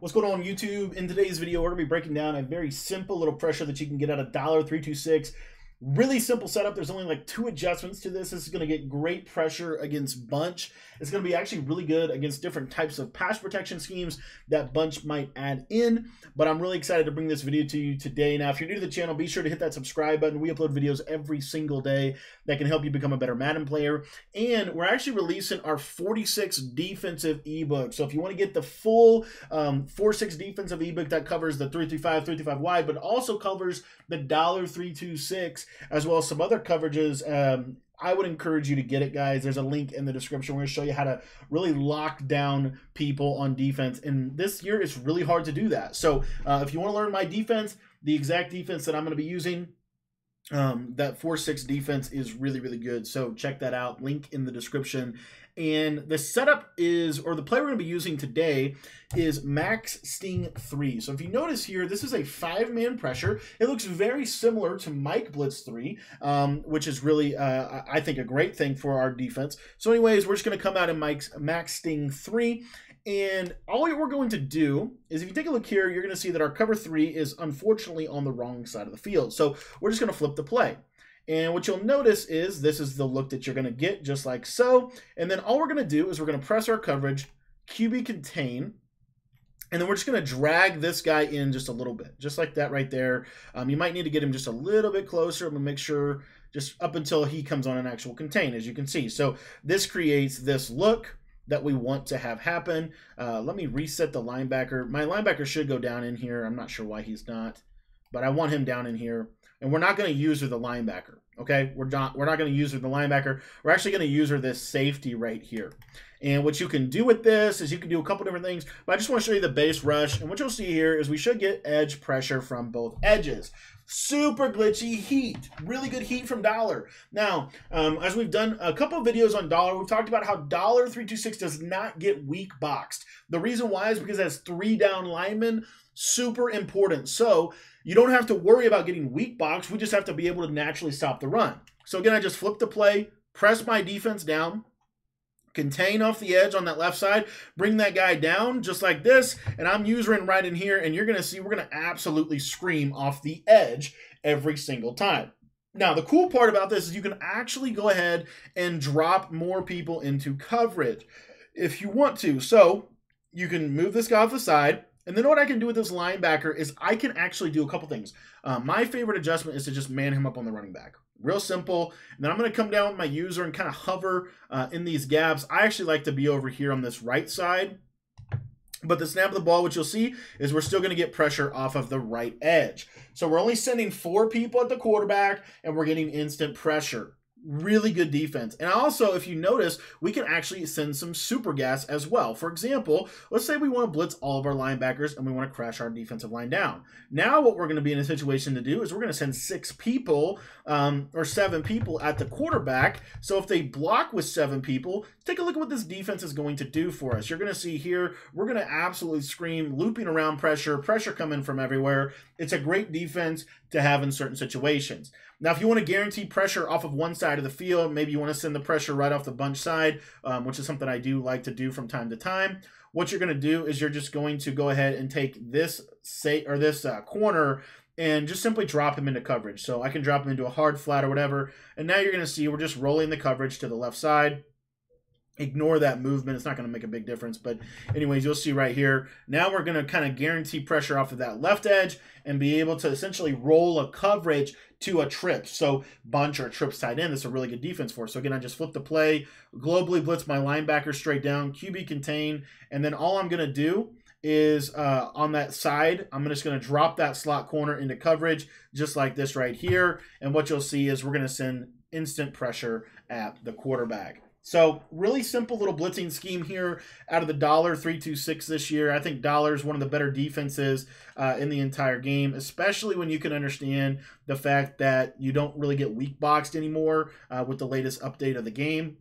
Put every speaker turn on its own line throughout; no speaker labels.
What's going on YouTube? In today's video, we're going to be breaking down a very simple little pressure that you can get out of $326 Really simple setup. There's only like two adjustments to this. This is going to get great pressure against bunch. It's going to be actually really good against different types of pass protection schemes that bunch might add in. But I'm really excited to bring this video to you today. Now, if you're new to the channel, be sure to hit that subscribe button. We upload videos every single day that can help you become a better Madden player. And we're actually releasing our 46 defensive ebook. So if you want to get the full um, 46 defensive ebook that covers the 335, 335 wide, but also covers the dollar 326 as well as some other coverages. Um, I would encourage you to get it, guys. There's a link in the description. We're going to show you how to really lock down people on defense. And this year, it's really hard to do that. So uh, if you want to learn my defense, the exact defense that I'm going to be using, um, that 4-6 defense is really, really good. So check that out. Link in the description. And the setup is, or the play we're going to be using today is Max Sting 3. So if you notice here, this is a five-man pressure. It looks very similar to Mike Blitz 3, um, which is really, uh, I think, a great thing for our defense. So anyways, we're just going to come out in Mike's Max Sting 3. And all we're going to do is if you take a look here, you're going to see that our cover three is unfortunately on the wrong side of the field. So we're just going to flip the play. And what you'll notice is this is the look that you're going to get just like so. And then all we're going to do is we're going to press our coverage, QB contain, and then we're just going to drag this guy in just a little bit, just like that right there. Um, you might need to get him just a little bit closer. I'm going to make sure just up until he comes on an actual contain, as you can see. So this creates this look that we want to have happen. Uh, let me reset the linebacker. My linebacker should go down in here. I'm not sure why he's not, but I want him down in here and we're not going to user the linebacker. Okay, we're not we're not going to user the linebacker. We're actually going to user this safety right here. And what you can do with this is you can do a couple different things, but I just want to show you the base rush. And what you'll see here is we should get edge pressure from both edges. Super glitchy heat, really good heat from Dollar. Now, um, as we've done a couple videos on Dollar, we've talked about how Dollar 326 does not get weak boxed. The reason why is because it has three down linemen, super important. So you don't have to worry about getting weak boxed. We just have to be able to naturally stop the run. So again, I just flip the play, press my defense down, contain off the edge on that left side, bring that guy down just like this, and I'm using right in here, and you're going to see we're going to absolutely scream off the edge every single time. Now, the cool part about this is you can actually go ahead and drop more people into coverage if you want to. So you can move this guy off the side, and then what I can do with this linebacker is I can actually do a couple things. Uh, my favorite adjustment is to just man him up on the running back. Real simple. And then I'm going to come down with my user and kind of hover uh, in these gaps. I actually like to be over here on this right side. But the snap of the ball, what you'll see is we're still going to get pressure off of the right edge. So we're only sending four people at the quarterback, and we're getting instant pressure really good defense. And also, if you notice, we can actually send some super gas as well. For example, let's say we want to blitz all of our linebackers and we want to crash our defensive line down. Now, what we're going to be in a situation to do is we're going to send six people um, or seven people at the quarterback. So if they block with seven people, take a look at what this defense is going to do for us. You're going to see here, we're going to absolutely scream, looping around pressure, pressure coming from everywhere. It's a great defense to have in certain situations. Now, if you want to guarantee pressure off of one side of the field, maybe you want to send the pressure right off the bunch side, um, which is something I do like to do from time to time. What you're going to do is you're just going to go ahead and take this say or this uh, corner and just simply drop him into coverage. So I can drop him into a hard flat or whatever. And now you're going to see we're just rolling the coverage to the left side ignore that movement. It's not going to make a big difference. But anyways, you'll see right here. Now we're going to kind of guarantee pressure off of that left edge and be able to essentially roll a coverage to a trip. So bunch or trip side in. That's a really good defense for us. So again, I just flip the play, globally blitz my linebacker straight down, QB contain, and then all I'm going to do is uh, on that side, I'm just going to drop that slot corner into coverage just like this right here. And what you'll see is we're going to send instant pressure at the quarterback. So really simple little blitzing scheme here out of the dollar three two six this year. I think dollar is one of the better defenses uh, in the entire game, especially when you can understand the fact that you don't really get weak boxed anymore uh, with the latest update of the game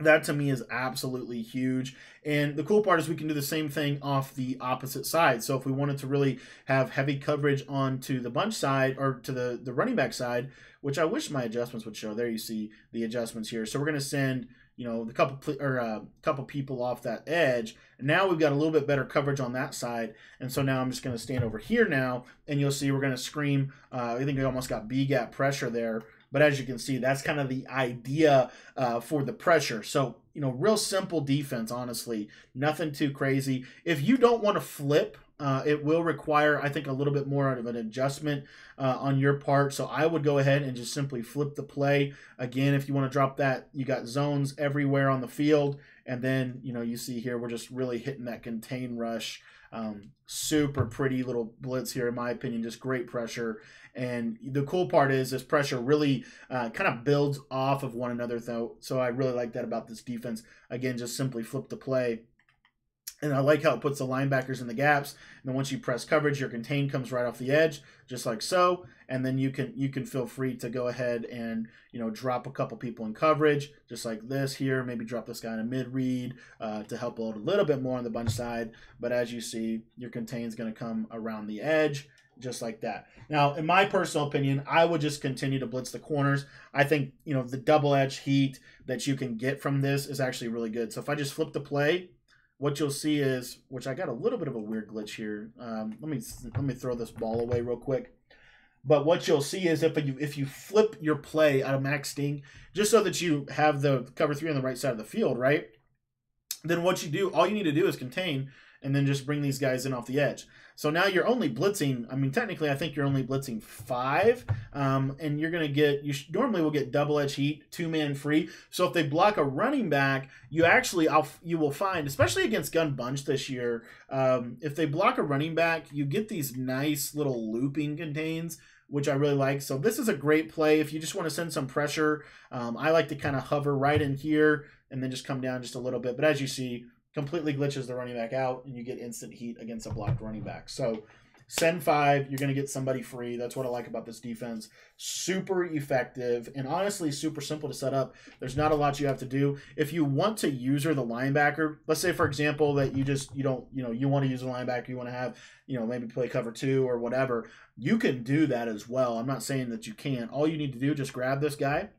that to me is absolutely huge. And the cool part is we can do the same thing off the opposite side. So if we wanted to really have heavy coverage onto the bunch side or to the, the running back side, which I wish my adjustments would show. There you see the adjustments here. So we're going to send you know, the couple or a uh, couple people off that edge. And now we've got a little bit better coverage on that side. And so now I'm just going to stand over here now, and you'll see we're going to scream. Uh, I think we almost got B gap pressure there. But as you can see, that's kind of the idea uh, for the pressure. So, you know, real simple defense, honestly. Nothing too crazy. If you don't want to flip, uh, it will require, I think, a little bit more of an adjustment uh, on your part. So I would go ahead and just simply flip the play. Again, if you want to drop that, you got zones everywhere on the field. And then, you know, you see here, we're just really hitting that contain rush. Um, super pretty little blitz here, in my opinion. Just great pressure. And the cool part is this pressure really uh, kind of builds off of one another, though. So I really like that about this defense. Again, just simply flip the play and I like how it puts the linebackers in the gaps. And then once you press coverage, your contain comes right off the edge, just like so. And then you can you can feel free to go ahead and you know drop a couple people in coverage, just like this here. Maybe drop this guy in a mid read uh, to help load a little bit more on the bunch side. But as you see, your contain is going to come around the edge just like that. Now, in my personal opinion, I would just continue to blitz the corners. I think, you know, the double edge heat that you can get from this is actually really good. So if I just flip the play what you'll see is, which I got a little bit of a weird glitch here. Um, let me let me throw this ball away real quick. But what you'll see is if you if you flip your play out of max sting, just so that you have the cover three on the right side of the field, right? Then what you do, all you need to do is contain and then just bring these guys in off the edge. So now you're only blitzing. I mean, technically, I think you're only blitzing five, um, and you're going to get. You normally will get double edge heat, two man free. So if they block a running back, you actually, I'll, you will find, especially against gun bunch this year, um, if they block a running back, you get these nice little looping contains which I really like. So this is a great play if you just want to send some pressure. Um, I like to kind of hover right in here and then just come down just a little bit. But as you see, completely glitches the running back out, and you get instant heat against a blocked running back. So send five, you're going to get somebody free. That's what I like about this defense. Super effective and honestly super simple to set up. There's not a lot you have to do. If you want to use user the linebacker, let's say for example that you just you don't you know you want to use a linebacker, you want to have you know maybe play cover two or whatever. You can do that as well. I'm not saying that you can't. All you need to do just grab this guy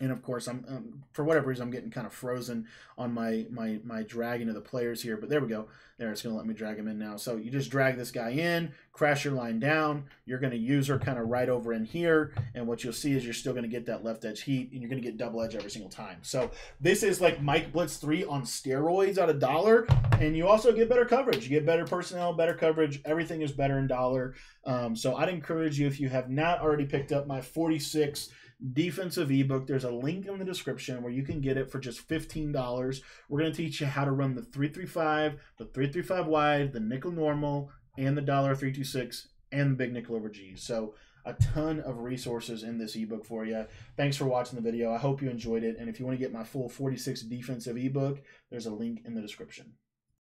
and of course I'm um, for whatever reason I'm getting kind of frozen on my my my dragging of the players here but there we go. There it's gonna let me drag him in now. So you just drag this guy in crash your line down. You're gonna user kind of right over in here and what you'll see is you're still gonna get that left edge heat and you're gonna get double edge every single time. So this is like Mike Blitz 3 on steroids at a dollar and you also get better coverage. You get better personnel better coverage. Everything is better in dollar. Um, so I'd encourage you if you have not already picked up my 46 defensive ebook. There's a link in the description where you can get it for just $15. We're going to teach you how to run the 335, the 335 wide, the nickel normal, and the dollar 326 and the big nickel over G. So a ton of resources in this ebook for you. Thanks for watching the video. I hope you enjoyed it. And if you want to get my full 46 defensive ebook, there's a link in the description.